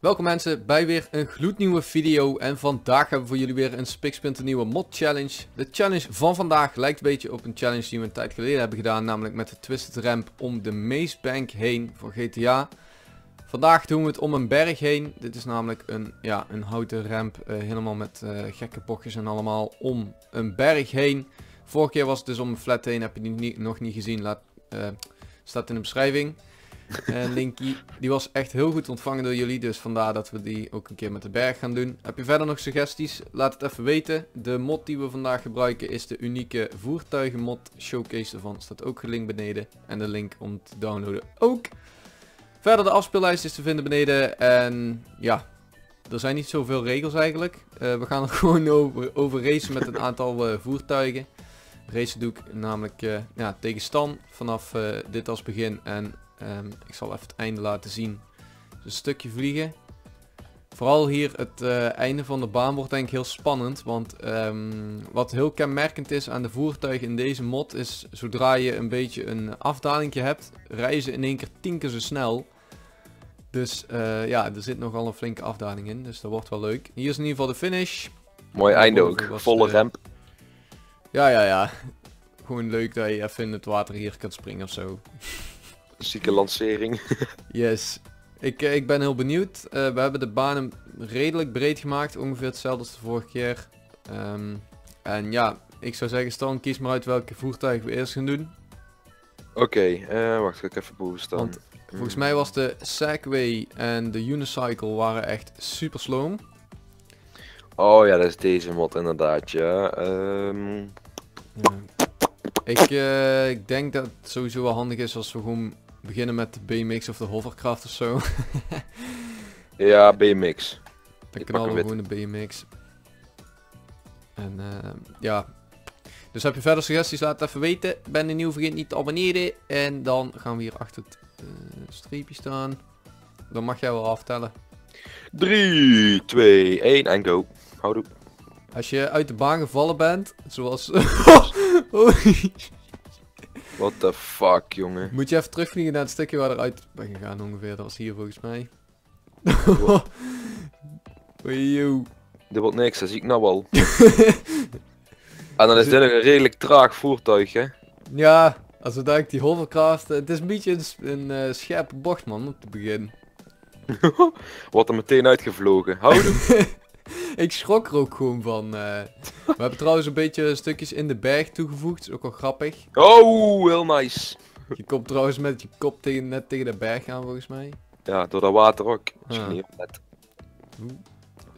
Welkom mensen bij weer een gloednieuwe video en vandaag hebben we voor jullie weer een spiksplinternieuwe mod challenge. De challenge van vandaag lijkt een beetje op een challenge die we een tijd geleden hebben gedaan, namelijk met de Twisted Ramp om de Maze Bank heen voor GTA. Vandaag doen we het om een berg heen. Dit is namelijk een, ja, een houten ramp, uh, helemaal met uh, gekke bochtjes en allemaal om een berg heen. Vorige keer was het dus om een flat heen, heb je die nog niet gezien, Laat, uh, staat in de beschrijving. En Linky, die was echt heel goed ontvangen door jullie. Dus vandaar dat we die ook een keer met de berg gaan doen. Heb je verder nog suggesties? Laat het even weten. De mod die we vandaag gebruiken is de unieke voertuigen mod. Showcase ervan staat ook gelinkt beneden. En de link om te downloaden ook. Verder de afspeellijst is te vinden beneden. En ja, er zijn niet zoveel regels eigenlijk. Uh, we gaan er gewoon over, over racen met een aantal uh, voertuigen. Racen doe ik namelijk uh, ja, tegen Stan vanaf dit als begin. En Um, ik zal even het einde laten zien. Dus een stukje vliegen. Vooral hier het uh, einde van de baan wordt denk ik heel spannend. Want um, wat heel kenmerkend is aan de voertuigen in deze mod is... Zodra je een beetje een afdaling hebt, reizen in één keer tien keer zo snel. Dus uh, ja, er zit nogal een flinke afdaling in. Dus dat wordt wel leuk. Hier is in ieder geval de finish. Mooi einde ook. Volle uh, ramp. Ja, ja, ja. Gewoon leuk dat je even in het water hier kunt springen of zo. Zieke lancering. yes. Ik, eh, ik ben heel benieuwd. Uh, we hebben de banen redelijk breed gemaakt. Ongeveer hetzelfde als de vorige keer. Um, en ja, ik zou zeggen Stan, kies maar uit welke voertuig we eerst gaan doen. Oké, okay, uh, wacht, ik even boosten. Want volgens mij was de Segway en de Unicycle waren echt super sloom. Oh ja, dat is deze mod inderdaad, ja. Um... ja. Ik, uh, ik denk dat het sowieso wel handig is als we gewoon beginnen met de BMX of de hovercraft of zo. ja, BMX. Dan knallen we gewoon de BMX. En uh, ja. Dus heb je verder suggesties, laat het even weten. Ben je nieuw, vergeet niet te abonneren. En dan gaan we hier achter het uh, streepje staan. Dan mag jij wel aftellen. 3, 2, 1 en go. Houdoe. Als je uit de baan gevallen bent, zoals... What the fuck, jongen. Moet je even terugvliegen naar het stukje waar eruit ben gegaan ongeveer. Dat was hier volgens mij. Oei, Dit wordt niks, dat zie ik nou wel. en dan is dit een redelijk traag voertuig, hè? Ja, als we daar die hovercraft... Het is een beetje een, een uh, scherpe bocht, man, op het begin. Wordt er meteen uitgevlogen. Houden. ik schrok er ook gewoon van. Uh, we hebben trouwens een beetje stukjes in de berg toegevoegd. Is ook wel grappig. Oh, heel nice. Je komt trouwens met je kop tegen, net tegen de berg gaan volgens mij. Ja, door dat water ook. Ah.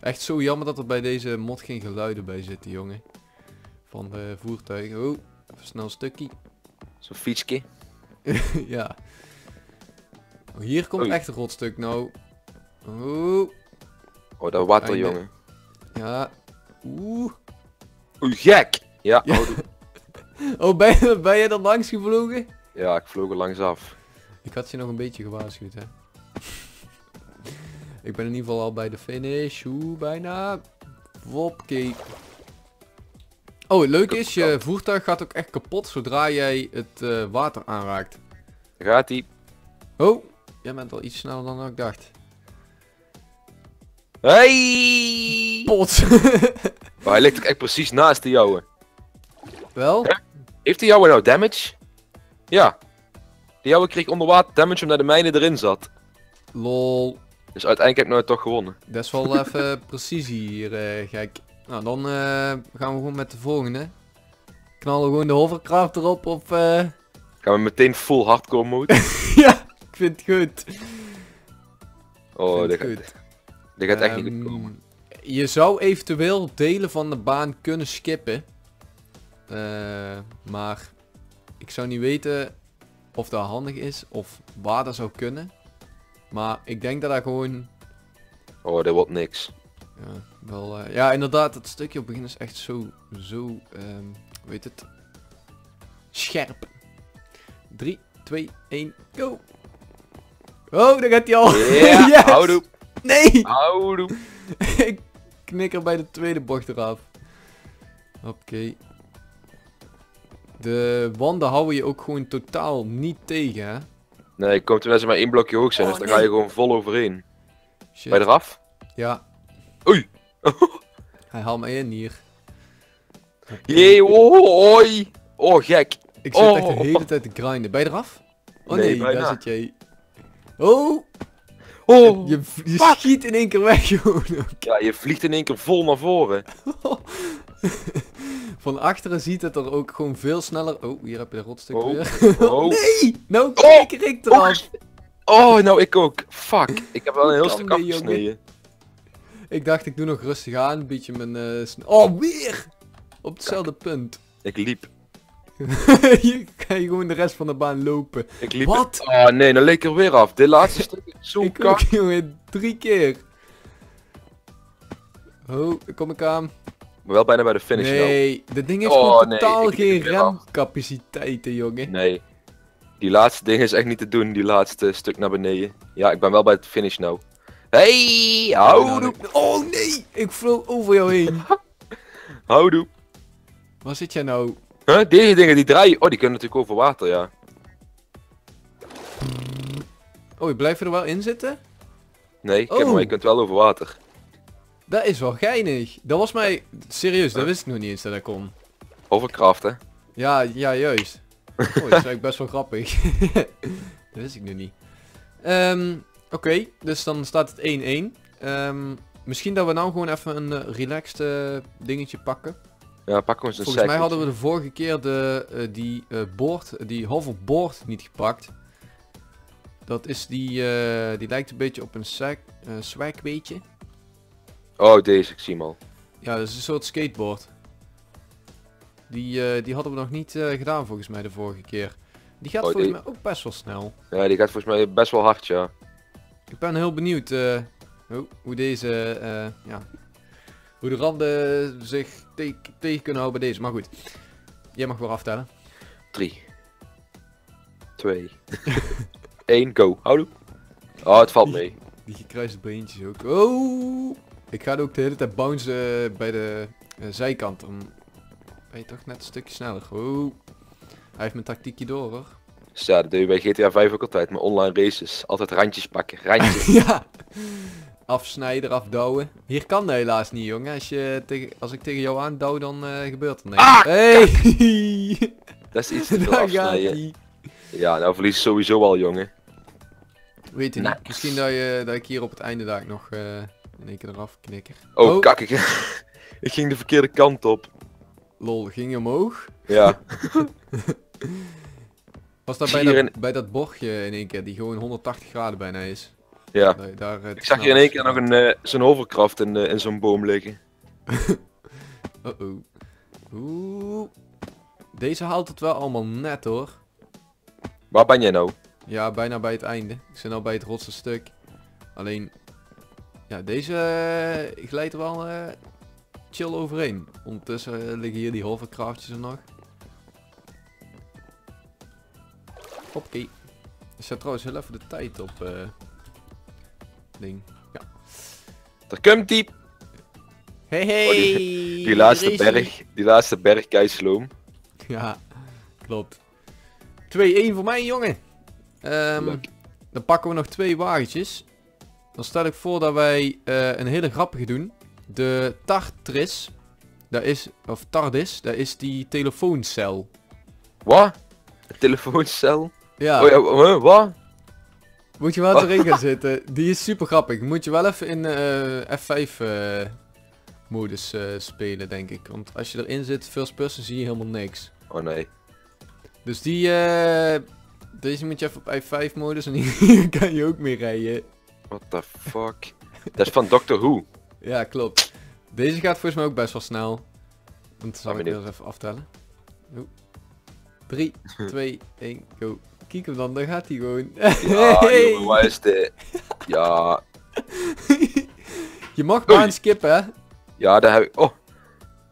Echt zo jammer dat er bij deze mod geen geluiden bij zitten, jongen. Van de voertuigen. Oh, even snel een stukje. Zo'n fietsje. ja. Oh, hier komt echt een rotstuk nou. Oh. Oh, dat water, jongen. Ja. Oeh. Oeh, gek! Ja, oh, ben je, ben je er langs gevlogen? Ja, ik vloog er langs af. Ik had je nog een beetje gewaarschuwd, hè. ik ben in ieder geval al bij de finish. Oeh, bijna. Wopke. Oh, het leuke is, je voertuig gaat ook echt kapot zodra jij het uh, water aanraakt. Gaat ie. Oh, jij bent al iets sneller dan ik dacht. Hey! Maar hij ligt ook echt precies naast de jouwe. Wel? Heeft de jouwe nou damage? Ja. De jouwe kreeg onder water damage omdat de mijne erin zat. Lol. Dus uiteindelijk heb ik nou toch gewonnen. Dat is wel even precisie hier, uh, gek. Nou, dan uh, gaan we gewoon met de volgende. Knallen we gewoon de hovercraft erop of... Uh... Gaan we meteen full hardcore mode? ja, ik vind het goed. Oh, dit gaat... Dit gaat echt niet ehm, komen. Je zou eventueel delen van de baan kunnen skippen. Uh, maar ik zou niet weten of dat handig is of waar dat zou kunnen. Maar ik denk dat dat gewoon... Oh, dat wordt niks. Ja, wel, uh, ja inderdaad, dat stukje op het begin is echt zo, zo, um, weet het, scherp. 3, 2, 1, go! Oh, daar gaat hij al! Ja, yes! houdoe! Nee! Houdoe! ik knikker bij de tweede bocht eraf. Oké. De wanden houden je ook gewoon totaal niet tegen, hè? Nee, komt er maar één blokje hoog zijn, oh, dus dan ga je gewoon vol overheen. Shit. Ben je eraf? Ja, Oei. hij haalt me in hier. Jee, oh, oi. Oh, gek. Ik zit echt de Oh. hele tijd te grinden. Ben je eraf? Oh Nee, nee, daar zit jij. Oh, Oh. je, schiet in één keer weg. Ja, je vliegt in één keer vol naar voren. Van achteren ziet het er ook gewoon veel sneller. Oh, hier heb je de rotstuk Oh. weer. Oh. nee, nou kijk ik eraf. Oh, nou ik ook. Fuck. Ik heb wel een heel stuk afgesneden. Ik dacht ik doe nog rustig aan, beetje mijn... eh, sn- oh, weer! Op hetzelfde punt. Ik liep. Hier kan je gewoon de rest van de baan lopen. Ik liep. Wat? Oh nee, dan leek er weer af. Dit laatste stuk is zo ik kak. jongen, drie keer. Oh, daar kom ik aan. Maar wel bijna bij de finish nee, dit ding heeft Oh, nee, totaal geen remcapaciteiten, jongen. Nee. Die laatste ding is echt niet te doen, die laatste stuk naar beneden. Ja, ik ben wel bij het finish nou. Hey, houdoe, Oh nee, ik vloog over jou heen. houdoe. Waar zit jij nou? Huh? Deze dingen die draaien, oh die kunnen natuurlijk over water, ja. Oh, je blijft er wel in zitten? Nee, ik heb, Oh. maar je kunt wel over water. Dat is wel geinig. Dat was mij... Serieus, dat wist ik nog niet eens dat dat kon. Overkraft, hè. Ja, ja, juist. Oh, dat is eigenlijk best wel grappig. dat wist ik nu niet. Ehm, Oké, dus dan staat het 1-1. Ehm, misschien dat we nou gewoon even een eh, relaxed eh, dingetje pakken. Ja, pak ons een Volgens mij hadden we de vorige keer de, eh, die eh boord, die hoverboard niet gepakt. Dat is die, eh, die lijkt een beetje op een swag beetje. Oh, deze, ik zie hem al. Ja, dat is een soort skateboard. Die, die hadden we nog niet gedaan volgens mij de vorige keer. Die gaat Oh, volgens die- mij ook best wel snel. Ja, die gaat volgens mij best wel hard, ja. Ik ben heel benieuwd hoe, hoe deze, ja, hoe de randen zich te- tegen kunnen houden bij deze. Maar goed, jij mag weer aftellen. 3. 2. 1, go. Houdoe. Oh, het valt mee. Die gekruiste beentjes ook. Oh! Ik ga ook de hele tijd bouncen eh, bij de eh, zijkant. Dan ben je toch net een stukje sneller. Oh. Hij heeft mijn tactiekje door hoor. Ja, dat doe je bij GTA 5 ook altijd. Met online races. Altijd randjes pakken. Randjes. ja! Afsnijden, afdouwen. Hier kan dat helaas niet jongen. Als, je tegen, als ik tegen jou aandouw dan eh, gebeurt er niks. Ah, hey! dat is iets te veel afsnijden. Ja, nou verlies sowieso al, jongen. Weet je niet. Nice. Misschien dat, je, dat ik hier op het einde daar nog eh in één keer eraf knikker. Oh, kak, ik, ik ging de verkeerde kant op. Lol, ging je omhoog? Ja, Was dat bij dat, bij dat bordje in één keer, die gewoon 180 graden bijna is? Ja. Daar, eh, Ik zag hier in één keer nog een, zo'n hoverkracht in, eh, in zo'n boom liggen. Uh-oh. Oeh. Deze haalt het wel allemaal net hoor. Waar ben jij nou? Ja, bijna bij het einde. Ik zit nou bij het rotste stuk. Alleen, ja, deze glijdt er wel chill overheen. Ondertussen liggen hier die hoverkraftjes er nog. Hoppakee. Ik zet trouwens heel even de tijd op. ding. Daar komt die, Hey hey! Oh, die laatste berg. Die laatste berg, keisloom. Ja, klopt. 2-1 voor mij, jongen. Ehm, dan pakken we nog twee wagentjes. Dan stel ik voor dat wij eh, een hele grappige doen. De Tartris. Dat is, of Tardis, dat is die telefooncel. Wat? Een telefooncel? Ja, Oh ja, wat? Moet je wel erin gaan zitten. Die is super grappig. Moet je wel even in eh, F5 eh, modus eh, spelen, denk ik. Want als je erin zit, first person, zie je helemaal niks. Oh nee. Dus die, deze moet je even op i5 modus en hier kan je ook mee rijden. What the fuck? Dat is van Doctor Who. Ja, klopt. Deze gaat volgens mij ook best wel snel. Want zal Ben ik weer eens even aftellen. 3, 2, 1, go. Kijk hem dan, daar gaat hij gewoon. Ja, Hey! jongen, wat is dit? Ja, je mag baan skippen, hè? ja, daar heb ik... Oh,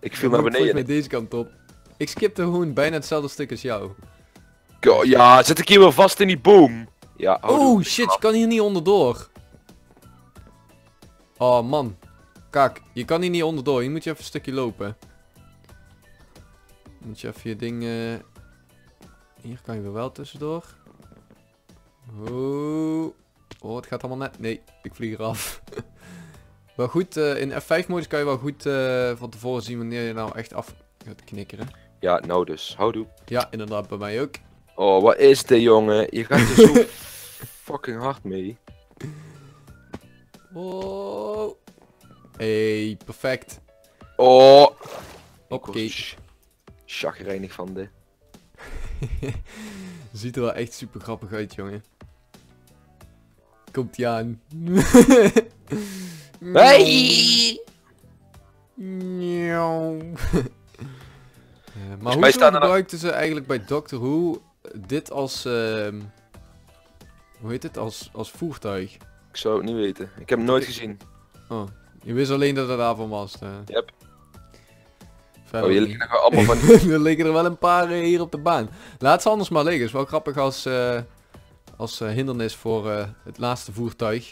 ik viel Dan naar moet ik beneden. mij deze kant op. Ik skipte gewoon bijna hetzelfde stuk als jou. Go, ja, zit ik hier weer vast in die boom? Ja, Oh shit, je kan hier niet onderdoor. Oh man. Kak, je kan hier niet onderdoor. Je moet je even een stukje lopen. Moet je even je ding... Hier kan je weer wel tussendoor. Oh. Oh, het gaat allemaal net... Nee, ik vlieg eraf. Wel goed, eh, in F5 modus kan je wel goed eh, van tevoren zien wanneer je nou echt af gaat knikkeren. Ja, nou dus. Houdoe. Ja, inderdaad, bij mij ook. Oh, wat is dit, jongen? Je gaat er zo fucking hard mee. Oh. Hey, perfect. Oh. Oké. Ch- chagrijnig van dit. Ziet er wel echt super grappig uit, jongen. Komt ie aan. Hey! Eh, maar hoe gebruikten ze eigenlijk bij Doctor Who dit als, ehm, hoe heet het, als, als voertuig? Ik zou het niet weten. Ik heb hem nooit gezien. Oh, je wist alleen dat het daarvan was. eh. Yep. Oh, je liggen nog allemaal van er liggen er wel een paar eh, hier op de baan. Laat ze anders maar liggen. Is wel grappig als, eh, als eh, hindernis voor eh, het laatste voertuig.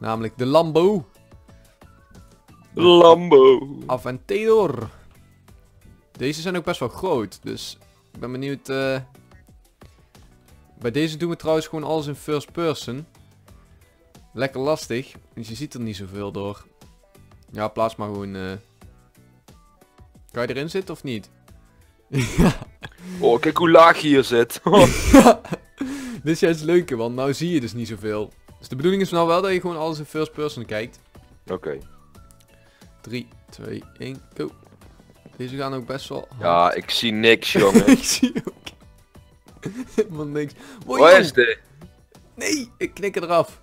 Namelijk de Lambo Lambo. Aventador. Deze zijn ook best wel groot. Dus ik ben benieuwd. eh, Bij deze doen we trouwens gewoon alles in first person. Lekker lastig. Dus je ziet er niet zoveel door. Ja, plaats maar gewoon... Kan je erin zitten of niet? Oh, kijk hoe laag je hier zit. Dit is juist leuker, want nou zie je dus niet zoveel. Dus de bedoeling is nou wel dat je gewoon alles in first person kijkt. Oké. 3, 2, 1, go. Deze gaan ook best wel hard. Ja, ik zie niks, jongen. ik zie ook helemaal niks. Mooi Wat jong. is dit? Nee, ik knik eraf.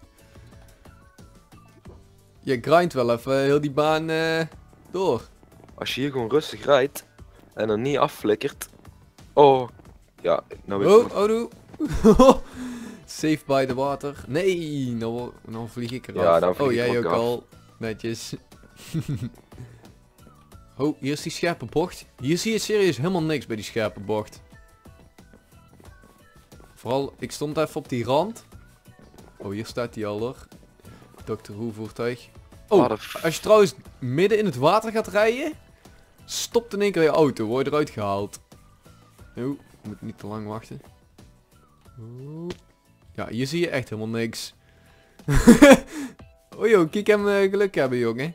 Je grindt wel even heel die baan eh, door. Als je hier gewoon rustig rijdt en er niet afflikkert. Oh. Ja, nou weet ik Oh, oh doe. Safe by the water. Nee, nou, nou vlieg ik eraf. Ja, dan vlieg oh, jij ook af. al. Netjes. oh, hier is die scherpe bocht. Hier zie je serieus helemaal niks bij die scherpe bocht. Vooral, ik stond even op die rand. Oh, hier staat die al hoor. Dr. Who voertuig. Oh, als je trouwens midden in het water gaat rijden, stopt in één keer je auto, word je eruit gehaald. Oh, moet niet te lang wachten. Oeh. Ja, hier zie je echt helemaal niks. oh joh, kijk hem eh, geluk hebben jongen.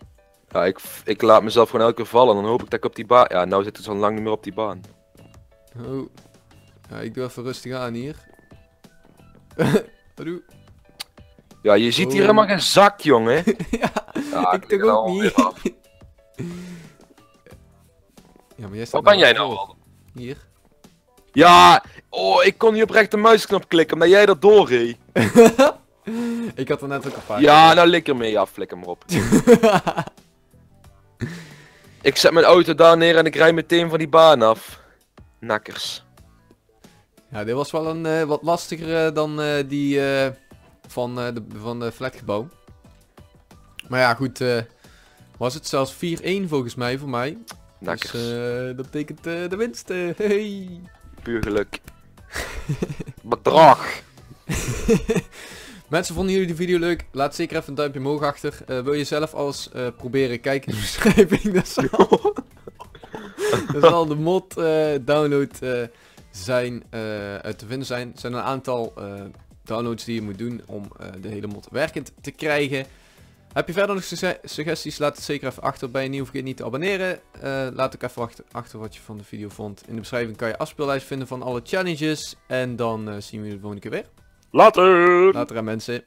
Ja, ik, ik laat mezelf gewoon elke keer vallen en dan hoop ik dat ik op die baan... Ja, nou zit het al lang niet meer op die baan. Oh. Ja, ik doe even rustig aan hier. Ja, je ziet hier Oh. helemaal geen zak, jongen. ja, Ja, ik lig toch ook niet. Af. ja, maar jij staat Waar ben jij wel nou voor. al? Hier. Ja, oh, ik kon niet op rechter muisknop klikken omdat jij dat doorreed. ik had er net ook een paar. Ja, nou lik ermee. Ja, flikker maar op. Ik zet mijn auto daar neer en ik rijd meteen van die baan af. Nakkers. Ja, dit was wel een eh, wat lastiger eh, dan eh, die eh, van, eh, de, van de flatgebouw. Maar ja, goed. eh, was het zelfs 4-1 volgens mij voor mij. Nakkers. Dus eh, dat betekent eh, de winst. eh, hey. Puur geluk. Bedrag. Mensen, vonden jullie de video leuk? Laat zeker even een duimpje omhoog achter. Wil je zelf alles proberen? Kijk in de beschrijving. Dat zal, dat zal de mod eh, download zijn, uit te vinden zijn. Er zijn een aantal downloads die je moet doen om de hele mod werkend te krijgen. Heb je verder nog sugge- suggesties? Laat het zeker even achter. Ben je nieuw, vergeet niet te abonneren. Eh, laat ook even achter, achter wat je van de video vond. In de beschrijving kan je afspeellijst vinden van alle challenges. En dan eh, zien we je de volgende keer weer. Later. Later aan mensen.